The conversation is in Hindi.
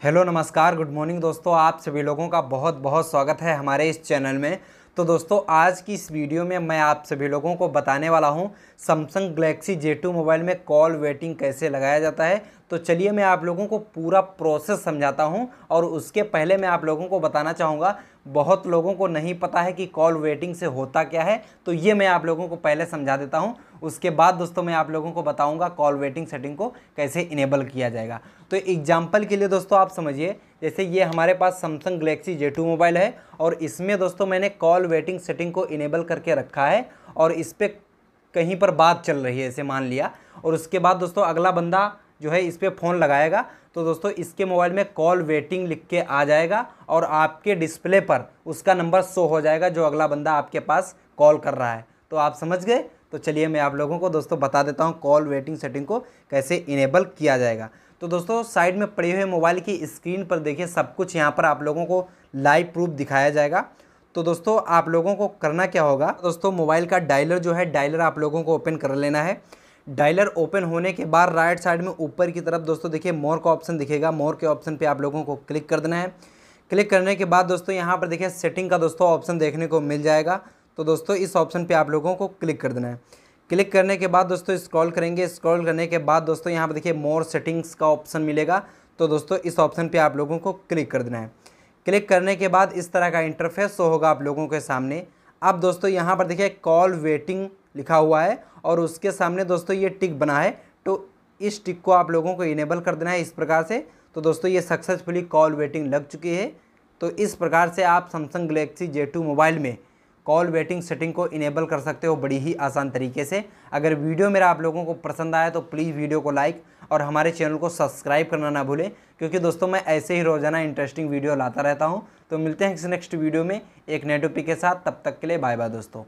हेलो, नमस्कार, गुड मॉर्निंग दोस्तों, आप सभी लोगों का बहुत बहुत स्वागत है हमारे इस चैनल में। तो दोस्तों, आज की इस वीडियो में मैं आप सभी लोगों को बताने वाला हूँ सैमसंग गलेक्सी J2 मोबाइल में कॉल वेटिंग कैसे लगाया जाता है तो चलिए मैं आप लोगों को पूरा प्रोसेस समझाता हूँ और उसके पहले मैं आप लोगों को बताना चाहूँगा, बहुत लोगों को नहीं पता है कि कॉल वेटिंग से होता क्या है तो ये मैं आप लोगों को पहले समझा देता हूँ। उसके बाद दोस्तों मैं आप लोगों को बताऊँगा कॉल वेटिंग सेटिंग को कैसे इनेबल किया जाएगा। तो एग्ज़ाम्पल के लिए दोस्तों आप समझिए, जैसे ये हमारे पास सैमसंग गलेक्सी जे मोबाइल है और इसमें दोस्तों मैंने कॉल वेटिंग सेटिंग को इनेबल करके रखा है और इस पर कहीं पर बात चल रही है, ऐसे मान लिया। और उसके बाद दोस्तों अगला बंदा जो है इस पर फ़ोन लगाएगा। तो दोस्तों, इसके मोबाइल में कॉल वेटिंग लिख के आ जाएगा और आपके डिस्प्ले पर उसका नंबर शो हो जाएगा जो अगला बंदा आपके पास कॉल कर रहा है। तो आप समझ गए? तो चलिए मैं आप लोगों को दोस्तों बता देता हूँ कॉल वेटिंग सेटिंग को कैसे इनेबल किया जाएगा। तो दोस्तों, साइड में पड़े हुए मोबाइल की स्क्रीन पर देखिए, सब कुछ यहाँ पर आप लोगों को लाइव प्रूफ दिखाया जाएगा। तो दोस्तों, आप लोगों को करना क्या होगा? दोस्तों, मोबाइल का डायलर जो है डायलर आप लोगों को ओपन कर लेना है। डायलर ओपन होने के बाद राइट साइड में ऊपर की तरफ़ दोस्तों देखिए मोर का ऑप्शन दिखेगा। मोर के ऑप्शन पे आप लोगों को क्लिक कर देना है। क्लिक करने के बाद दोस्तों यहाँ पर देखिए सेटिंग का दोस्तों ऑप्शन देखने को मिल जाएगा। तो दोस्तों इस ऑप्शन पे आप लोगों को क्लिक कर देना है। क्लिक करने के बाद दोस्तों स्क्रॉल करेंगे। स्क्रॉल करने के बाद दोस्तों यहाँ पर देखिए मोर सेटिंग्स का ऑप्शन मिलेगा। तो दोस्तों इस ऑप्शन पर आप लोगों को क्लिक कर देना है। क्लिक करने के बाद इस तरह का इंटरफेस होगा आप लोगों के सामने। अब दोस्तों यहाँ पर देखिए कॉल वेटिंग लिखा हुआ है और उसके सामने दोस्तों ये टिक बना है तो इस टिक को आप लोगों को इनेबल कर देना है इस प्रकार से। तो दोस्तों ये सक्सेसफुली कॉल वेटिंग लग चुकी है। तो इस प्रकार से आप Samsung Galaxy J two mobile में कॉल वेटिंग सेटिंग को इनेबल कर सकते हो बड़ी ही आसान तरीके से। अगर वीडियो मेरा आप लोगों को पसंद आया तो प्लीज़ वीडियो को लाइक और हमारे चैनल को सब्सक्राइब करना ना भूलें। क्योंकि दोस्तों मैं ऐसे ही रोज़ाना इंटरेस्टिंग वीडियो लाता रहता हूँ। तो मिलते हैं नेक्स्ट वीडियो में। एक नए टॉपिक के साथ। तब तक के लिए बाय बाय दोस्तों।